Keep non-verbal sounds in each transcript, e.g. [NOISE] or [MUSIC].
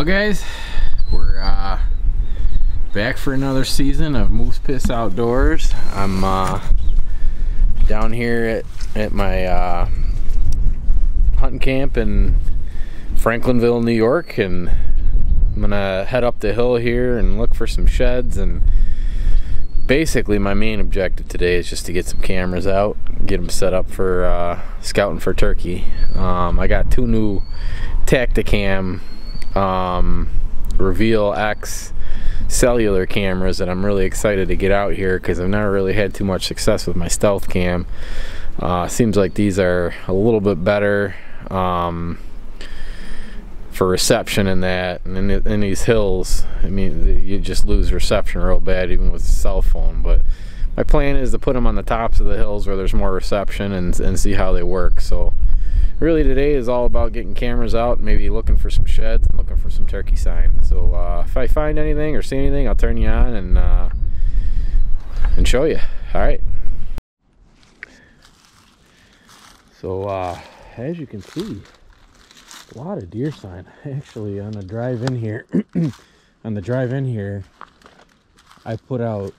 Well guys, we're uh, back for another season of Moose Piss Outdoors. I'm uh, down here at, at my uh, hunting camp in Franklinville, New York and I'm gonna head up the hill here and look for some sheds and basically my main objective today is just to get some cameras out get them set up for uh, scouting for turkey um, I got two new Tactacam um, Reveal X cellular cameras that I'm really excited to get out here because I've never really had too much success with my stealth cam. Uh, seems like these are a little bit better um, for reception in that and in, in, these hills I mean you just lose reception real bad even with cell phone but my plan is to put them on the tops of the hills where there's more reception and, and see how they work so really today is all about getting cameras out maybe looking for some sheds and looking for some turkey sign. So uh, if I find anything or see anything I'll turn you on and uh, and show you. All right. So uh, as you can see a lot of deer sign [LAUGHS] actually on the drive in here. [CLEARS THROAT] On the drive in here I put out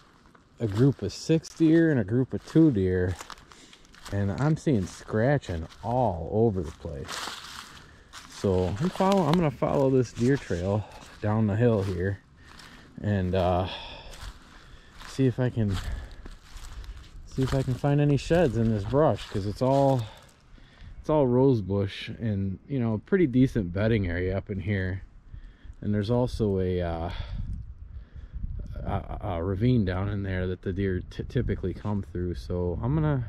a group of six deer and a group of two deer and I'm seeing scratching all over the place. So I'm follow I'm gonna follow this deer trail down the hill here and uh, see if I can see if I can find any sheds in this brush because it's all it's all rose bush and you know a pretty decent bedding area up in here. And there's also a, uh, a, a, ravine down in there that the deer typically come through. So I'm gonna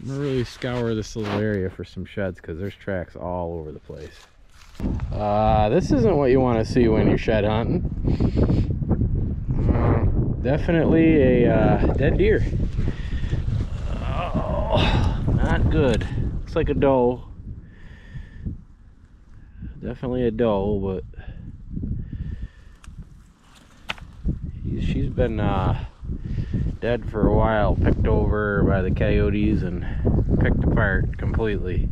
I'm gonna really scour this little area for some sheds because there's tracks all over the place. Uh, this isn't what you want to see when you're shed hunting. Uh, definitely a uh, dead deer. Oh, not good. Looks like a doe. Definitely a doe but she's been uh, dead for a while picked over by the coyotes and picked apart completely.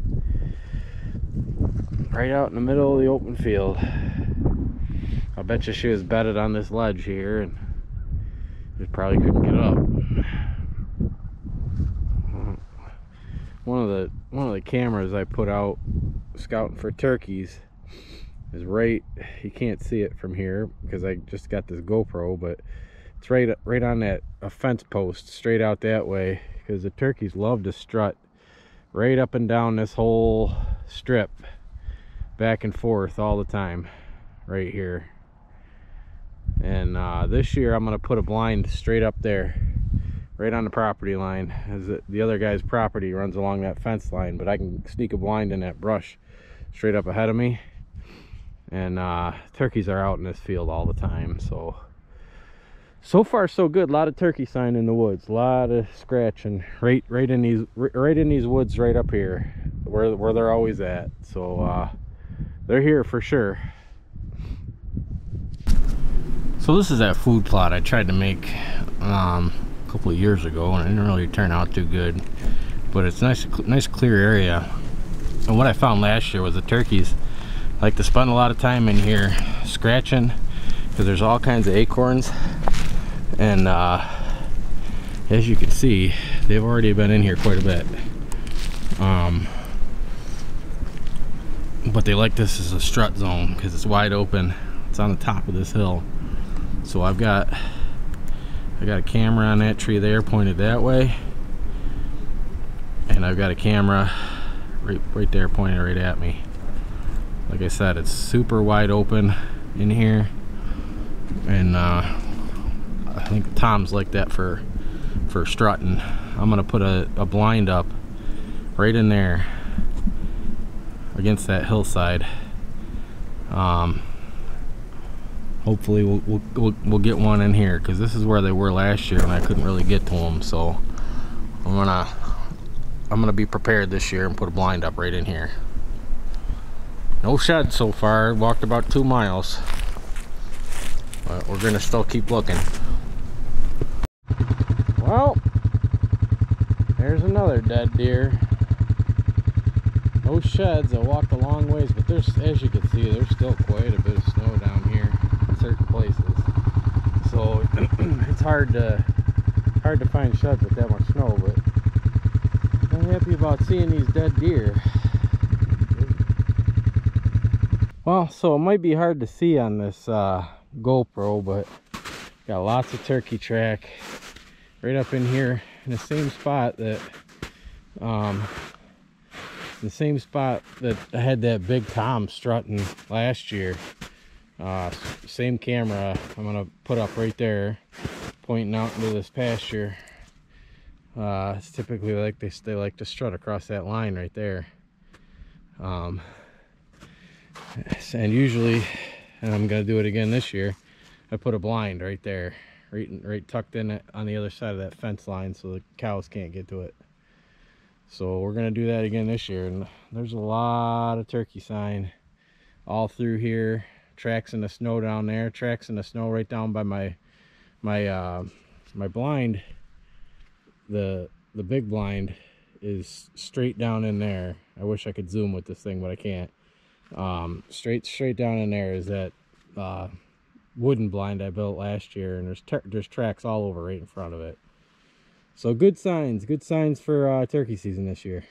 Right out in the middle of the open field. I bet you she was bedded on this ledge here and just probably couldn't get up. One of the one of the cameras I put out scouting for turkeys is right you can't see it from here because I just got this GoPro but it's right right on that a fence post straight out that way because the turkeys love to strut right up and down this whole strip back and forth all the time right here. And uh, this year I'm gonna put a blind straight up there right on the property line as the other guy's property runs along that fence line but I can sneak a blind in that brush straight up ahead of me. And uh, turkeys are out in this field all the time so so far so good. A lot of turkey sign in the woods. A lot of scratching. Right right in these right in these woods right up here where where they're always at. So uh, they're here for sure. So this is that food plot I tried to make um, a couple of years ago and it didn't really turn out too good but it's nice nice clear area. And what I found last year was the turkeys like to spend a lot of time in here scratching because there's all kinds of acorns and uh, as you can see they've already been in here quite a bit. Um, but they like this as a strut zone because it's wide open. It's on the top of this hill. So I've got I got a camera on that tree there pointed that way. And I've got a camera right, right there pointed right at me. Like I said it's super wide open in here. And uh, I think Tom's like that for for strutting. I'm gonna put a, a blind up right in there against that hillside. Um, hopefully we'll, we'll, we'll, we'll get one in here because this is where they were last year and I couldn't really get to them so I'm gonna I'm gonna be prepared this year and put a blind up right in here. No shed so far walked about two miles but we're gonna still keep looking well, there's another dead deer. No sheds. I walked a long ways, but there's, as you can see, there's still quite a bit of snow down here in certain places. So [CLEARS THROAT] it's hard to hard to find sheds with that much snow. But I'm happy about seeing these dead deer. Well, so it might be hard to see on this uh, GoPro, but got lots of turkey track right up in here in the same spot that um, the same spot that I had that big Tom strutting last year. Uh, same camera I'm gonna put up right there, pointing out into this pasture. Uh, it's typically like they, they like to strut across that line right there. Um, and usually, and I'm gonna do it again this year, I put a blind right there, right, right tucked in on the other side of that fence line so the cows can't get to it. So we're gonna do that again this year. And there's a lot of turkey sign all through here. Tracks in the snow down there. Tracks in the snow right down by my my uh, my blind. The the big blind is straight down in there. I wish I could zoom with this thing, but I can't. Um, straight straight down in there is that uh, wooden blind I built last year, and there's there's tracks all over right in front of it. So good signs, good signs for uh, turkey season this year.